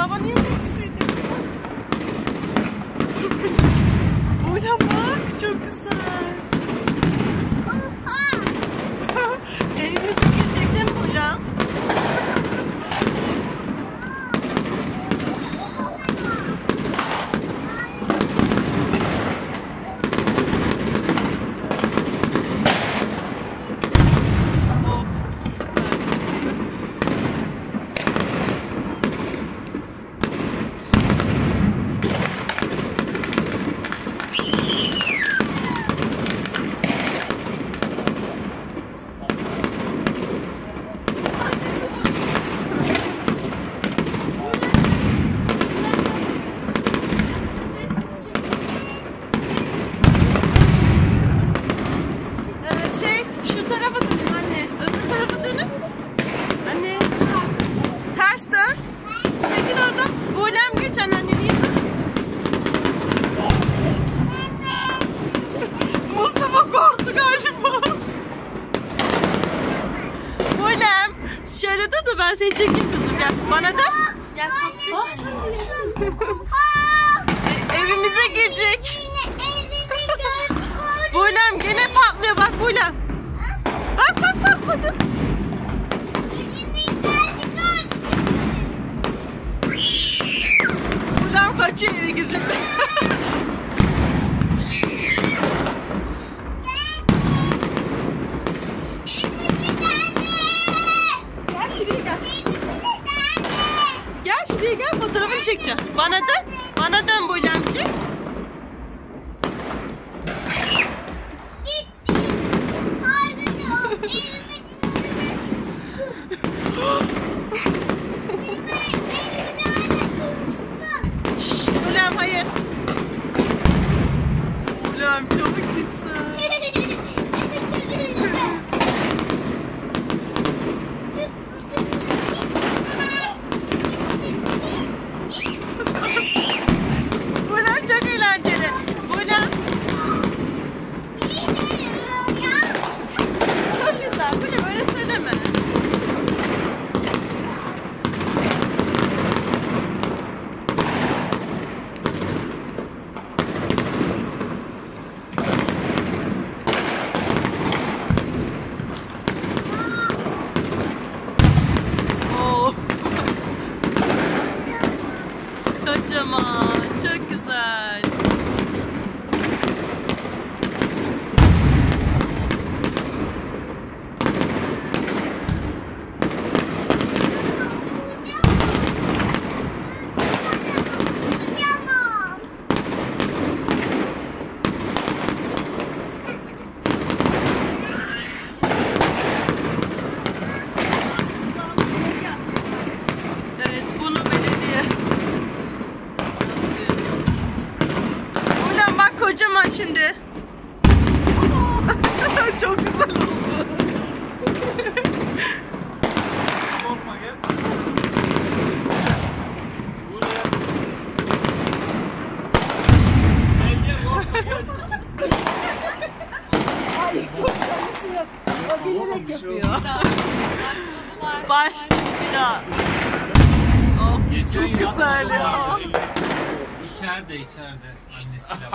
babanın yanına gitseydin kızım. Buğra bak çok güzel. Şöyle dur da ben seni çekeyim kızım gel. Bana da. Gel. E, evimize girecek. Buğlem gene patlıyor bak Buğlem. Bak bak patladı. Buğlem kaçıyor eve girecek. Şuraya gel fotoğrafını çekeceğim. Bana dön. Bana dön Buğlemciğim. Şşş Kocaman. Çok güzel. Kocaman şimdi. Çok güzel oldu. Korkma gel. Buraya. Gel gel korkma gel. Ay korkacak bir şey yok. O bilerek şey yapıyor. Başladılar. Baş bir daha. Of Geçen çok güzel ya. İçeride içeride annesiyle.